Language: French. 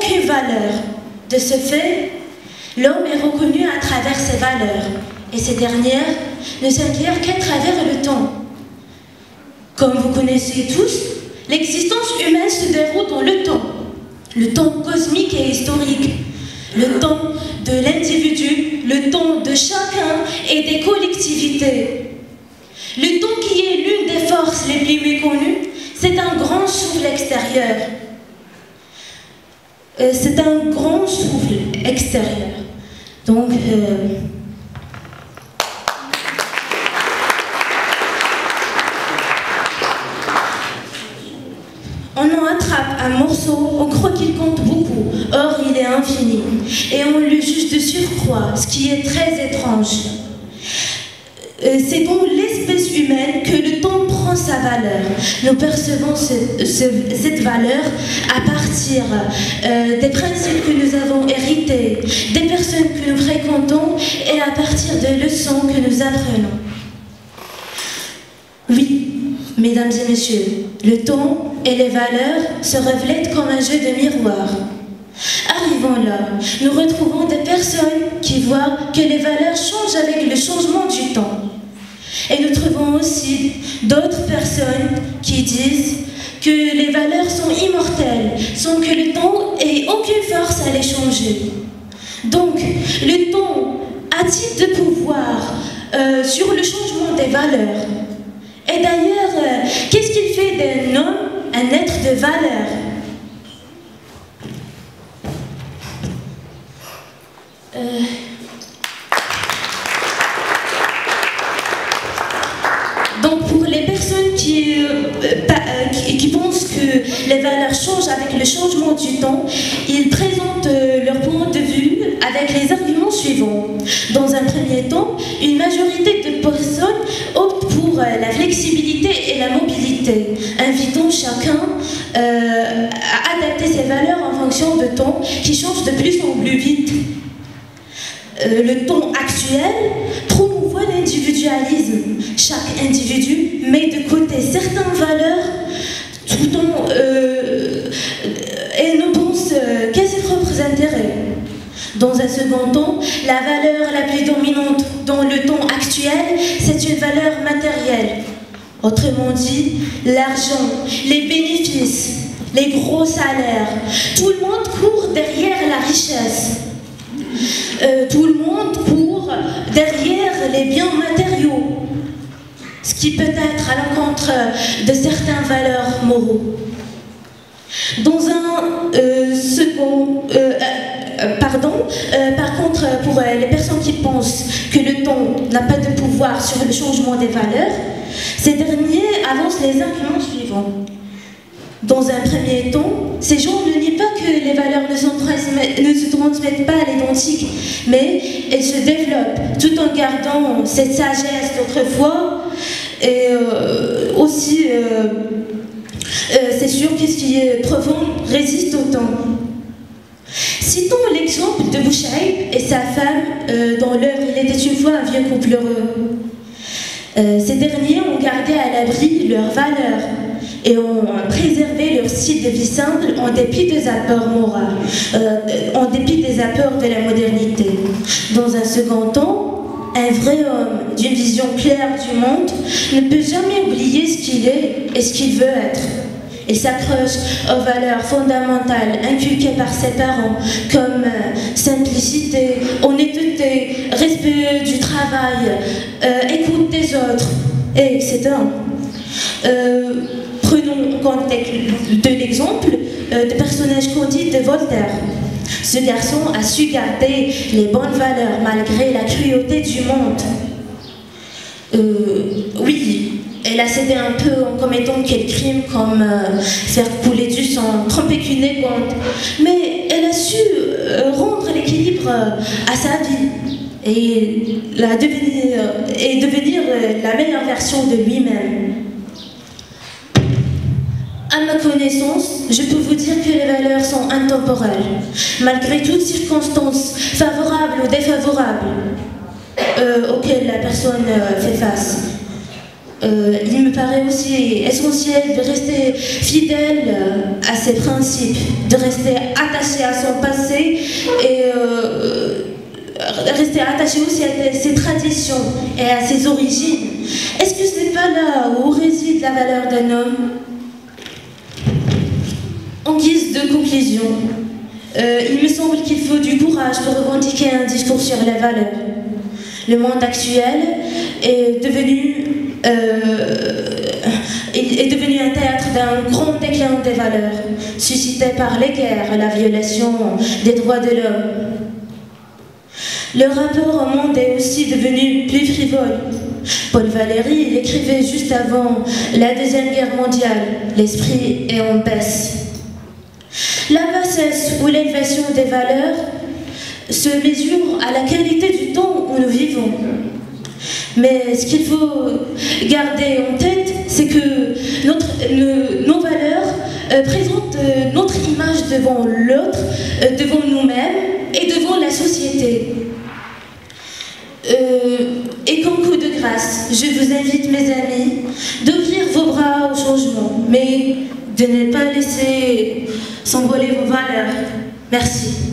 aucune valeur. De ce fait, l'homme est reconnu à travers ses valeurs, et ces dernières ne s'acquièrent qu'à travers le temps. Comme vous connaissez tous, l'existence humaine se déroule dans le temps, le temps cosmique et historique, le temps de l'individu, le temps de chacun et des collectivités. Le temps qui est l'une des forces les plus méconnues, c'est un grand souffle extérieur. Euh, c'est un grand souffle extérieur. Donc, euh, on en attrape un morceau, on croit qu'il compte beaucoup, or il est infini, et on le juge de surcroît, ce qui est très étrange. Euh, c'est dans l'espèce humaine que le sa valeur. Nous percevons cette valeur à partir euh, des principes que nous avons hérités, des personnes que nous fréquentons et à partir des leçons que nous apprenons. Oui, mesdames et messieurs, le temps et les valeurs se reflètent comme un jeu de miroir. Arrivons là, nous retrouvons des personnes qui voient que les valeurs changent avec le changement du temps. Et nous trouvons aussi d'autres personnes qui disent que les valeurs sont immortelles, sans que le temps ait aucune force à les changer. Donc, le temps a-t-il de pouvoir euh, sur le changement des valeurs? Et d'ailleurs, euh, qu'est-ce qu'il fait d'un homme un être de valeur? Euh, le changement du temps, ils présentent euh, leur point de vue avec les arguments suivants. Dans un premier temps, une majorité de personnes optent pour la flexibilité et la mobilité, invitant chacun à adapter ses valeurs en fonction de temps qui change de plus en plus vite. le temps actuel promouvoit l'individualisme. Chaque individu met de côté certaines valeurs tout en, euh, et ne pense qu'à ses propres intérêts. Dans un second temps, la valeur la plus dominante dans le temps actuel, c'est une valeur matérielle. Autrement dit, l'argent, les bénéfices, les gros salaires. Tout le monde court derrière la richesse. Euh, tout le monde court derrière les biens matériaux, ce qui peut être à l'encontre de certaines valeurs moraux. Dans un euh, second, euh, pardon, par contre, pour les personnes qui pensent que le temps n'a pas de pouvoir sur le changement des valeurs, ces derniers avancent les arguments suivants. Dans un premier temps, ces gens ne nient pas que les valeurs ne, se transmettent pas à l'identique, mais elles se développent tout en gardant cette sagesse d'autrefois. Et euh, aussi, euh, euh, c'est sûr que ce qui est profond résiste au temps. Citons l'exemple de Bouchaïb et sa femme dans l'œuvre Il était une fois un vieux couple heureux. ces derniers ont gardé à l'abri leurs valeurs et ont préservé leur style de vie simple en dépit des apports moraux, euh, en dépit des apports de la modernité. Dans un second temps, un vrai homme d'une vision claire du monde ne peut jamais oublier ce qu'il est et ce qu'il veut être. Il s'accroche aux valeurs fondamentales inculquées par ses parents, comme euh, simplicité, honnêteté, respect du travail, euh, écoute des autres, et etc. Prenons compte de l'exemple euh, de personnage candide de Voltaire. Ce garçon a su garder les bonnes valeurs malgré la cruauté du monde. Euh, oui, elle a cédé un peu en commettant quelques crimes comme euh, faire couler du sang, tromper qu'une égante, mais elle a su rendre l'équilibre à sa vie et, la devenir, et devenir la meilleure version de lui-même. À ma connaissance, je peux vous dire que les valeurs sont intemporelles, malgré toutes circonstances favorables ou défavorables euh, auxquelles la personne euh, fait face. Euh, il me paraît aussi essentiel de rester fidèle à ses principes, de rester attaché à son passé et euh, rester attaché aussi à ses traditions et à ses origines. Est-ce que ce n'est pas là où réside la valeur d'un homme? En guise de conclusion, euh, il me semble qu'il faut du courage pour revendiquer un discours sur les valeurs. Le monde actuel est devenu, euh, est devenu un théâtre d'un grand déclin des valeurs, suscité par les guerres et la violation des droits de l'homme. Le rapport au monde est aussi devenu plus frivole. Paul Valéry écrivait juste avant la Deuxième Guerre mondiale, l'esprit est en baisse. La bassesse ou l'élévation des valeurs se mesure à la qualité du temps où nous vivons. Mais ce qu'il faut garder en tête, c'est que notre, nos valeurs euh, présentent euh, notre image devant l'autre, euh, devant nous-mêmes et devant la société. et comme coup de grâce, je vous invite, mes amis, d'ouvrir vos bras au changement, mais de ne pas laisser s'envoler vos valeurs. Merci.